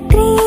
vai.